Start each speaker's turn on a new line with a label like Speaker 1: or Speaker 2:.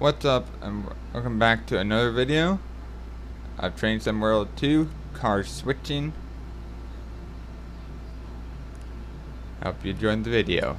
Speaker 1: What's up and welcome back to another video of Train Sim World 2 car switching. Hope you enjoyed the video.